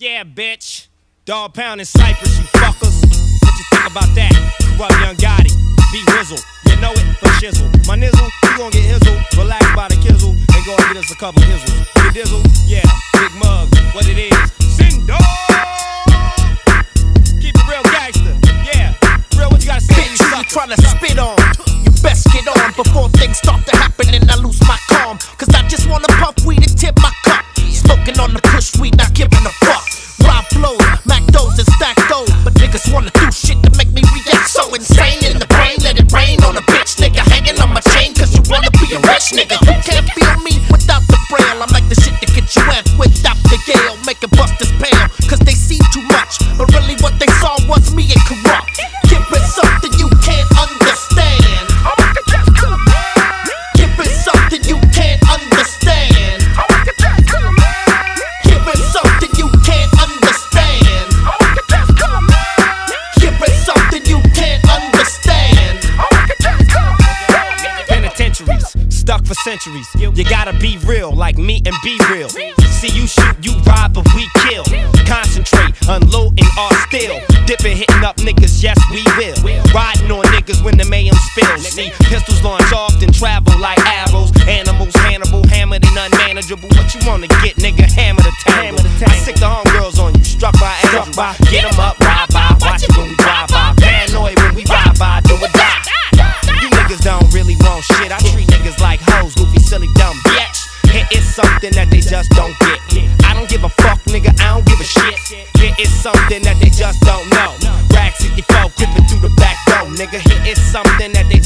Yeah, bitch. Dogg Pound in Cypress, you fuckers. What you think about that? Kurupt young Gotti. Be Rizzle. You know it for shizzle. My nizzle, you gon' get hizzle. Relax by the kizzle. And go and get us a couple hizzles. You dizzle? Yeah. Big mug. What it is. For centuries. You gotta be real, like me and be real. See you shoot, you rob, but we kill. Concentrate, unloading our still. Dipping, hitting up niggas, yes we will. Riding on niggas when the mayhem spills. See, pistols launch off and travel like arrows. Animals, Hannibal, hammered and unmanageable. What you wanna get,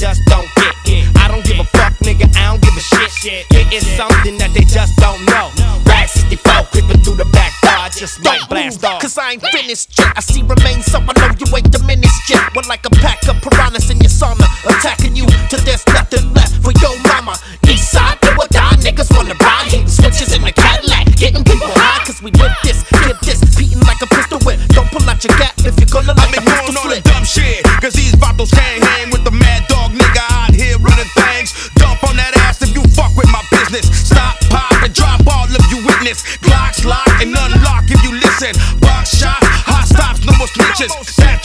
just don't get. I don't give a fuck, nigga. I don't give a shit. Here is something that they just don't know. Rack 64, creeping through the back door. I just might blast off. cause I ain't finished yet. I see remains, so I know you ain't diminished yet. We're like a pack of piranhas in your sauna, attacking you till there's nothing left for your mama. East side, do or die, niggas wanna ride. Hitting switches in the Cadillac, getting people high, cause we with this, give this, beating like a pistol whip. Don't pull out your gap if you're gonna I'm like a ignoring all the dumb shit. Witness. Glocks lock and unlock if you listen. Box shot, hot stops, no more snitches. That's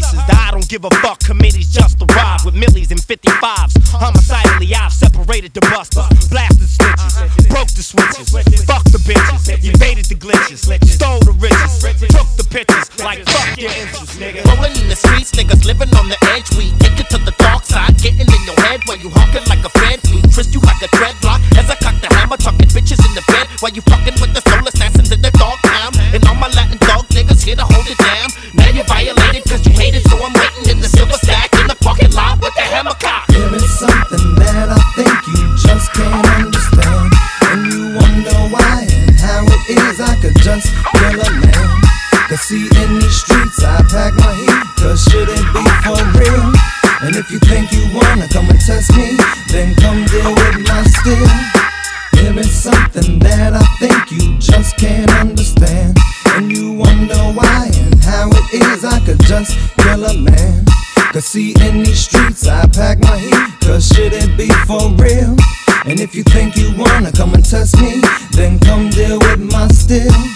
fat. The I don't give a fuck. Committees just arrived with millies and 55s. Homicidally, I've separated the busters, blasted snitches, broke the switches, fucked the bitches, evaded the glitches, in these streets I pack my heat, cause shit it be for real. And if you think you wanna come and test me, then come deal with my steel. There is something that I think you just can't understand. And you wonder why and how it is I could just kill a man. Cause see, in these streets I pack my heat, cause shit it be for real. And if you think you wanna come and test me, then come deal with my steel.